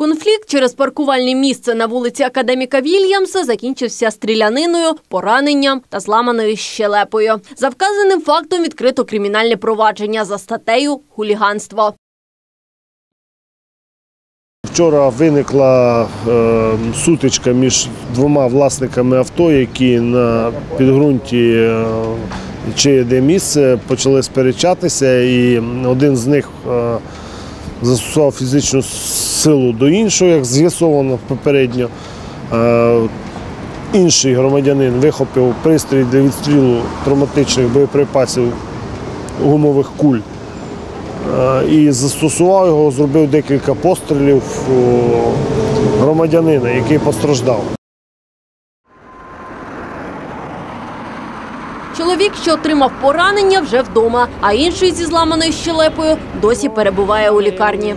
Конфлікт через паркувальне місце на вулиці Академіка Вільямса закінчився стріляниною, пораненням та зламаною щелепою. За вказаним фактом відкрито кримінальне провадження за статтею хуліганство. Вчора виникла е, сутичка між двома власниками авто, які на підґрунті е, чиє де місце почали сперечатися, і один з них е, застосував фізичну силу до іншого, як з'ясовано попередньо. Е, інший громадянин вихопив пристрій для відстрілу травматичних боєприпасів гумових куль. Е, і застосував його, зробив декілька пострілів громадянина, який постраждав. Чоловік, що отримав поранення, вже вдома, а інший зі зламаною щелепою досі перебуває у лікарні.